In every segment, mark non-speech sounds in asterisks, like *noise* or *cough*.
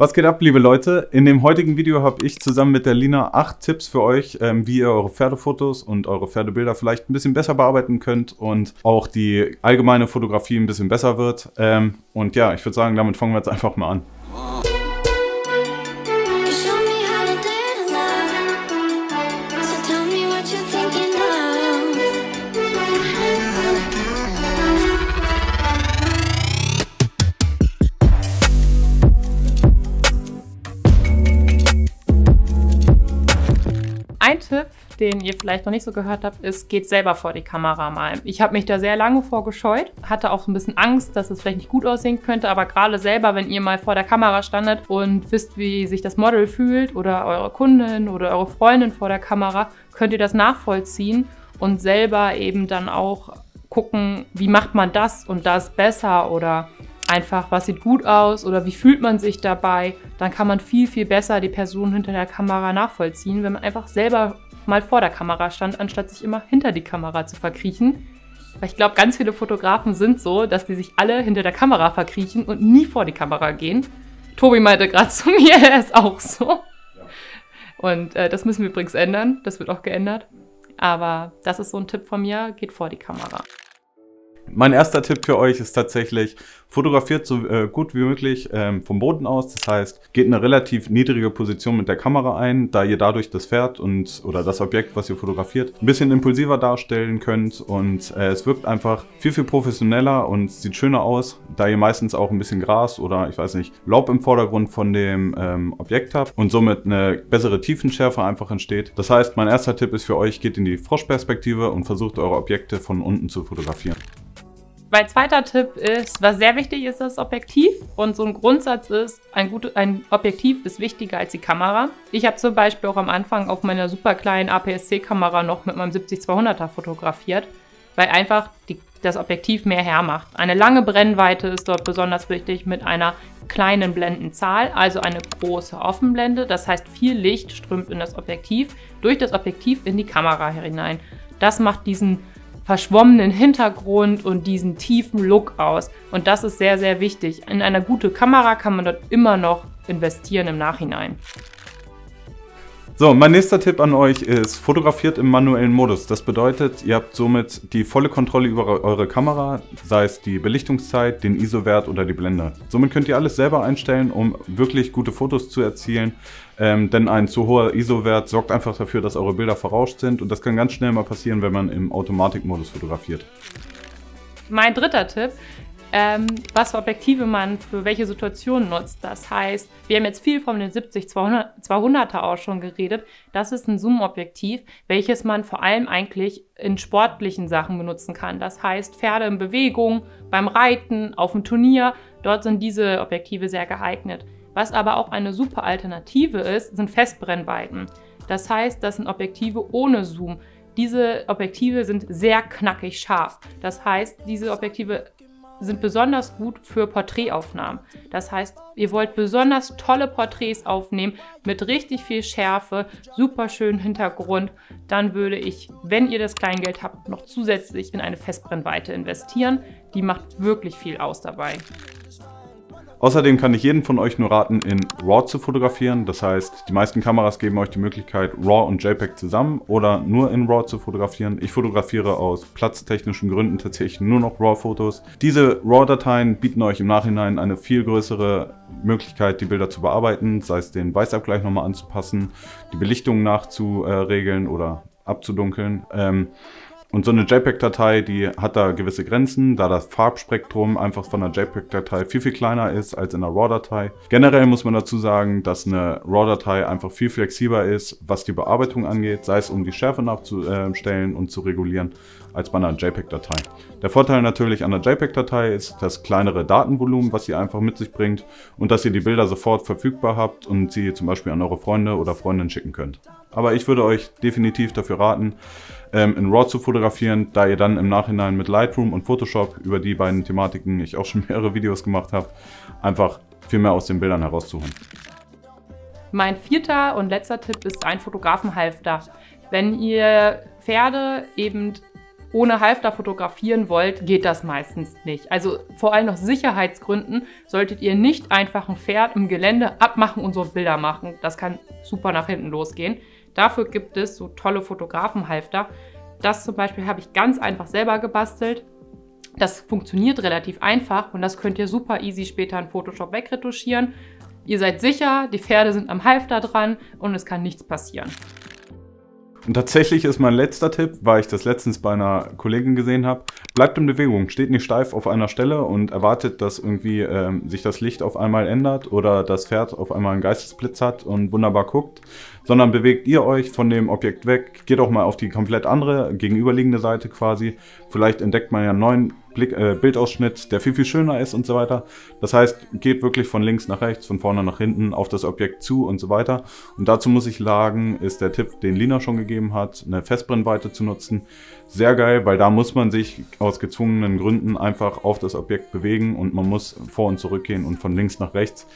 Was geht ab, liebe Leute? In dem heutigen Video habe ich zusammen mit der Lina acht Tipps für euch, ähm, wie ihr eure Pferdefotos und eure Pferdebilder vielleicht ein bisschen besser bearbeiten könnt und auch die allgemeine Fotografie ein bisschen besser wird. Ähm, und ja, ich würde sagen, damit fangen wir jetzt einfach mal an. Tipp, den ihr vielleicht noch nicht so gehört habt, ist, geht selber vor die Kamera mal. Ich habe mich da sehr lange vorgescheut, hatte auch so ein bisschen Angst, dass es vielleicht nicht gut aussehen könnte, aber gerade selber, wenn ihr mal vor der Kamera standet und wisst, wie sich das Model fühlt oder eure Kundin oder eure Freundin vor der Kamera, könnt ihr das nachvollziehen und selber eben dann auch gucken, wie macht man das und das besser oder einfach, was sieht gut aus oder wie fühlt man sich dabei, dann kann man viel, viel besser die Person hinter der Kamera nachvollziehen, wenn man einfach selber mal vor der Kamera stand, anstatt sich immer hinter die Kamera zu verkriechen. Weil ich glaube, ganz viele Fotografen sind so, dass die sich alle hinter der Kamera verkriechen und nie vor die Kamera gehen. Tobi meinte gerade zu *laughs* mir, er ist auch so. Und äh, das müssen wir übrigens ändern. Das wird auch geändert. Aber das ist so ein Tipp von mir, geht vor die Kamera. Mein erster Tipp für euch ist tatsächlich, fotografiert so äh, gut wie möglich ähm, vom Boden aus. Das heißt, geht in eine relativ niedrige Position mit der Kamera ein, da ihr dadurch das Pferd und oder das Objekt, was ihr fotografiert, ein bisschen impulsiver darstellen könnt. Und äh, es wirkt einfach viel, viel professioneller und sieht schöner aus, da ihr meistens auch ein bisschen Gras oder ich weiß nicht, Laub im Vordergrund von dem ähm, Objekt habt und somit eine bessere Tiefenschärfe einfach entsteht. Das heißt, mein erster Tipp ist für euch, geht in die Froschperspektive und versucht eure Objekte von unten zu fotografieren. Mein zweiter Tipp ist, was sehr wichtig ist, das Objektiv. Und so ein Grundsatz ist, ein, gut, ein Objektiv ist wichtiger als die Kamera. Ich habe zum Beispiel auch am Anfang auf meiner super kleinen APS-C-Kamera noch mit meinem 70-200er fotografiert, weil einfach die, das Objektiv mehr hermacht. Eine lange Brennweite ist dort besonders wichtig mit einer kleinen Blendenzahl, also eine große Offenblende. Das heißt, viel Licht strömt in das Objektiv, durch das Objektiv in die Kamera hinein. Das macht diesen verschwommenen Hintergrund und diesen tiefen Look aus. Und das ist sehr, sehr wichtig. In eine gute Kamera kann man dort immer noch investieren im Nachhinein. So, mein nächster Tipp an euch ist, fotografiert im manuellen Modus. Das bedeutet, ihr habt somit die volle Kontrolle über eure Kamera, sei es die Belichtungszeit, den ISO-Wert oder die Blende. Somit könnt ihr alles selber einstellen, um wirklich gute Fotos zu erzielen. Ähm, denn ein zu hoher ISO-Wert sorgt einfach dafür, dass eure Bilder verrauscht sind. Und das kann ganz schnell mal passieren, wenn man im Automatikmodus fotografiert. Mein dritter Tipp ähm, was für Objektive man für welche Situationen nutzt. Das heißt, wir haben jetzt viel von den 70-200er auch schon geredet. Das ist ein Zoom-Objektiv, welches man vor allem eigentlich in sportlichen Sachen benutzen kann. Das heißt, Pferde in Bewegung, beim Reiten, auf dem Turnier. Dort sind diese Objektive sehr geeignet. Was aber auch eine super Alternative ist, sind Festbrennweiten. Das heißt, das sind Objektive ohne Zoom. Diese Objektive sind sehr knackig scharf. Das heißt, diese Objektive sind besonders gut für Porträtaufnahmen. Das heißt, ihr wollt besonders tolle Porträts aufnehmen mit richtig viel Schärfe, super schönen Hintergrund, dann würde ich, wenn ihr das Kleingeld habt, noch zusätzlich in eine Festbrennweite investieren. Die macht wirklich viel aus dabei. Außerdem kann ich jeden von euch nur raten, in RAW zu fotografieren. Das heißt, die meisten Kameras geben euch die Möglichkeit, RAW und JPEG zusammen oder nur in RAW zu fotografieren. Ich fotografiere aus platztechnischen Gründen tatsächlich nur noch RAW-Fotos. Diese RAW-Dateien bieten euch im Nachhinein eine viel größere Möglichkeit, die Bilder zu bearbeiten, sei es den Weißabgleich nochmal anzupassen, die Belichtung nachzuregeln oder abzudunkeln. Ähm, und so eine JPEG-Datei, die hat da gewisse Grenzen, da das Farbspektrum einfach von einer JPEG-Datei viel, viel kleiner ist als in einer RAW-Datei. Generell muss man dazu sagen, dass eine RAW-Datei einfach viel flexibler ist, was die Bearbeitung angeht, sei es um die Schärfe nachzustellen und zu regulieren, als bei einer JPEG-Datei. Der Vorteil natürlich an einer JPEG-Datei ist das kleinere Datenvolumen, was sie einfach mit sich bringt und dass ihr die Bilder sofort verfügbar habt und sie zum Beispiel an eure Freunde oder Freundinnen schicken könnt. Aber ich würde euch definitiv dafür raten, ähm, in RAW zu fotografieren, da ihr dann im Nachhinein mit Lightroom und Photoshop, über die beiden Thematiken ich auch schon *laughs* mehrere Videos gemacht habe, einfach viel mehr aus den Bildern herauszuholen. Mein vierter und letzter Tipp ist ein Fotografenhalfter. Wenn ihr Pferde eben ohne Halfter fotografieren wollt, geht das meistens nicht. Also vor allem aus Sicherheitsgründen solltet ihr nicht einfach ein Pferd im Gelände abmachen und so Bilder machen. Das kann super nach hinten losgehen. Dafür gibt es so tolle Fotografenhalfter. Das zum Beispiel habe ich ganz einfach selber gebastelt. Das funktioniert relativ einfach und das könnt ihr super easy später in Photoshop wegretuschieren. Ihr seid sicher, die Pferde sind am Halfter dran und es kann nichts passieren. Und tatsächlich ist mein letzter Tipp, weil ich das letztens bei einer Kollegin gesehen habe, bleibt in Bewegung, steht nicht steif auf einer Stelle und erwartet, dass irgendwie ähm, sich das Licht auf einmal ändert oder das Pferd auf einmal einen Geistesblitz hat und wunderbar guckt, sondern bewegt ihr euch von dem Objekt weg, geht auch mal auf die komplett andere, gegenüberliegende Seite quasi. Vielleicht entdeckt man ja einen neuen Blick, äh, Bildausschnitt, der viel, viel schöner ist und so weiter. Das heißt, geht wirklich von links nach rechts, von vorne nach hinten auf das Objekt zu und so weiter. Und dazu muss ich sagen, ist der Tipp, den Lina schon gegeben hat, eine Festbrennweite zu nutzen. Sehr geil, weil da muss man sich aus gezwungenen Gründen einfach auf das Objekt bewegen und man muss vor und zurück gehen und von links nach rechts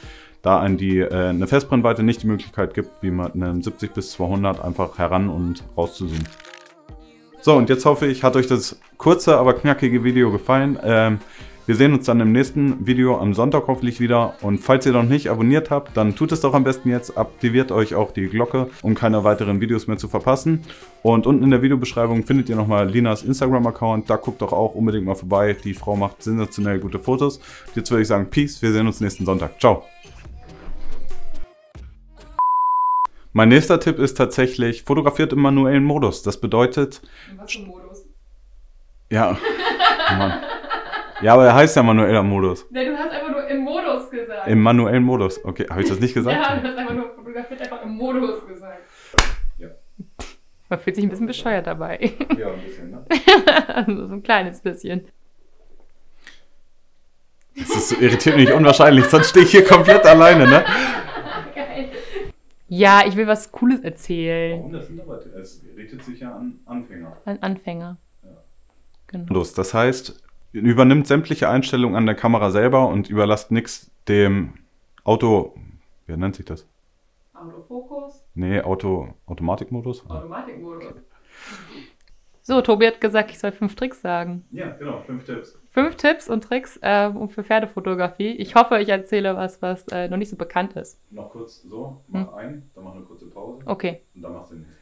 da an die äh, eine Festbrennweite nicht die Möglichkeit gibt, wie man einem 70 bis 200 einfach heran und rauszuzoomen. So, und jetzt hoffe ich, hat euch das kurze, aber knackige Video gefallen. Ähm, wir sehen uns dann im nächsten Video am Sonntag hoffentlich wieder. Und falls ihr noch nicht abonniert habt, dann tut es doch am besten jetzt. Aktiviert euch auch die Glocke, um keine weiteren Videos mehr zu verpassen. Und unten in der Videobeschreibung findet ihr nochmal Linas Instagram-Account. Da guckt doch auch unbedingt mal vorbei. Die Frau macht sensationell gute Fotos. Jetzt würde ich sagen, Peace. Wir sehen uns nächsten Sonntag. Ciao. Mein nächster Tipp ist tatsächlich, fotografiert im manuellen Modus. Das bedeutet. In was für Modus? Ja. Mann. Ja, aber er heißt ja manueller Modus. Ne, du hast einfach nur im Modus gesagt. Im manuellen Modus. Okay, habe ich das nicht gesagt? ja, du hast einfach nur fotografiert einfach im Modus gesagt. Ja. Man fühlt sich ein bisschen bescheuert dabei. Ja, ein bisschen, ne? *laughs* also so ein kleines bisschen. Das ist, irritiert mich unwahrscheinlich, sonst stehe ich hier komplett alleine, ne? Ja, ich will was Cooles erzählen. Warum das sind aber, es richtet sich ja an Anfänger. Ein Anfänger. Ja. Genau. Los, das heißt, übernimmt sämtliche Einstellungen an der Kamera selber und überlasst nichts dem Auto. Wie nennt sich das? Autofokus, Nee, Auto, Automatikmodus? Automatikmodus. So, Tobi hat gesagt, ich soll fünf Tricks sagen. Ja, genau, fünf Tipps. Fünf Tipps und Tricks ähm, für Pferdefotografie. Ich hoffe, ich erzähle was, was äh, noch nicht so bekannt ist. Noch kurz so, mach ein, dann mach eine kurze Pause Okay. und dann machst du den nächsten.